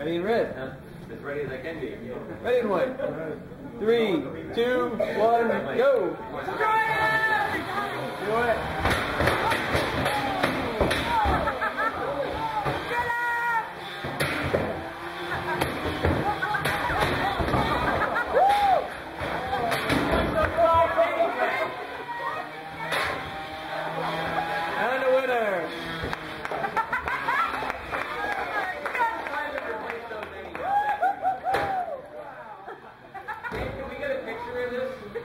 Ready and red. Huh? As ready as I can be. Ready and white. Three, two, one, go. Can we get a picture of this?